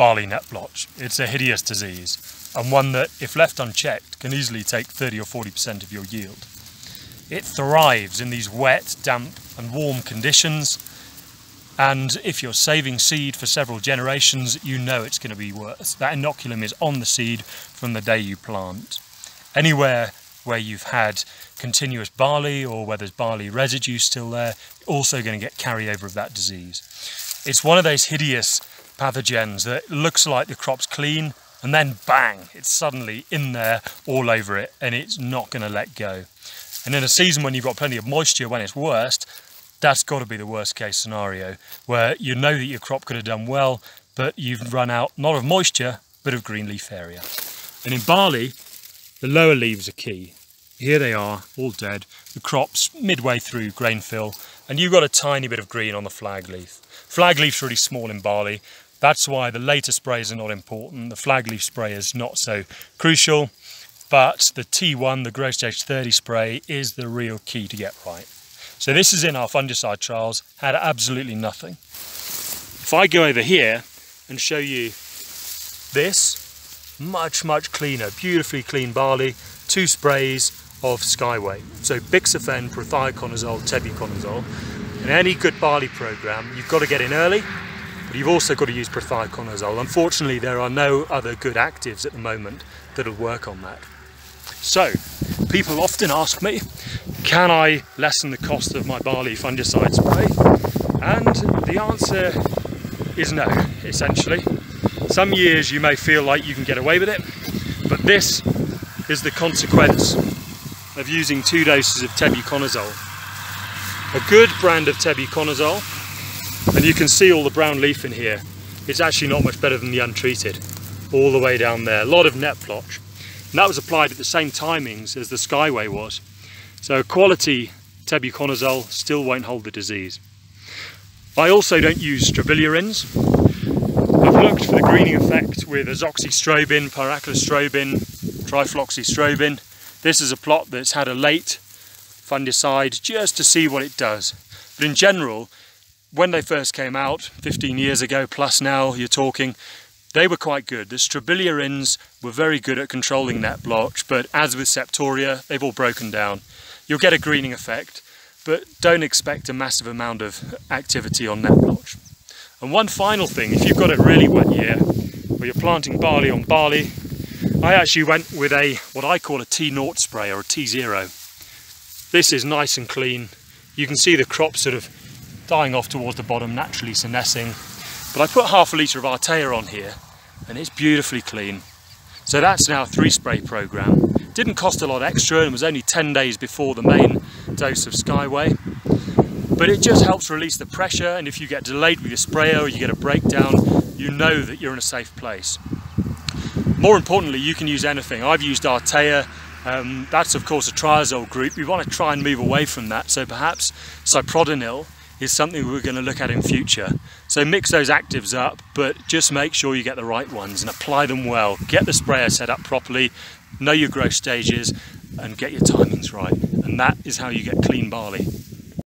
barley net blotch. It's a hideous disease and one that, if left unchecked, can easily take 30 or 40% of your yield. It thrives in these wet, damp and warm conditions and if you're saving seed for several generations, you know it's going to be worse. That inoculum is on the seed from the day you plant. Anywhere where you've had continuous barley or where there's barley residue still there, also going to get carryover of that disease. It's one of those hideous pathogens that looks like the crop's clean and then bang, it's suddenly in there all over it and it's not going to let go. And in a season when you've got plenty of moisture when it's worst, that's got to be the worst case scenario where you know that your crop could have done well, but you've run out not of moisture, but of green leaf area. And in barley, the lower leaves are key. Here they are, all dead. The crop's midway through grain fill, and you've got a tiny bit of green on the flag leaf. Flag leaf's really small in barley. That's why the later sprays are not important. The flag leaf spray is not so crucial, but the T1, the stage 30 spray, is the real key to get right. So this is in our fungicide trials, had absolutely nothing. If I go over here and show you this, much, much cleaner, beautifully clean barley, two sprays of Skyway. So Bixafen, prothioconazole, tebuconazole. In any good barley program, you've got to get in early, but you've also got to use prothioconazole. Unfortunately, there are no other good actives at the moment that'll work on that. So, people often ask me, can I lessen the cost of my barley fungicide spray? And the answer is no, essentially. Some years you may feel like you can get away with it, but this is the consequence of using two doses of tebuconazole. A good brand of tebuconazole, and you can see all the brown leaf in here, it's actually not much better than the untreated, all the way down there. A lot of net blotch. And that was applied at the same timings as the Skyway was. So quality tebuconazole still won't hold the disease. I also don't use strobilurins I've looked for the greening effect with azoxystrobin, pyraclostrobin, trifloxystrobin. This is a plot that's had a late fungicide just to see what it does. But in general, when they first came out, 15 years ago plus now you're talking, they were quite good. The strobilurins were very good at controlling that blotch, but as with septoria, they've all broken down. You'll get a greening effect, but don't expect a massive amount of activity on that blotch. And one final thing, if you've got a really wet year, or you're planting barley on barley, I actually went with a, what I call a T0 spray or a T0. This is nice and clean. You can see the crop sort of dying off towards the bottom, naturally senescing. But I put half a litre of Artea on here, and it's beautifully clean. So that's now a three spray program. Didn't cost a lot extra and was only 10 days before the main dose of Skyway but it just helps release the pressure and if you get delayed with your sprayer or you get a breakdown you know that you're in a safe place. More importantly you can use anything. I've used Artea, um, that's of course a triazole group. We want to try and move away from that so perhaps cyprodinil is something we're going to look at in future. So mix those actives up but just make sure you get the right ones and apply them well. Get the sprayer set up properly, know your growth stages and get your timings right and that is how you get clean barley.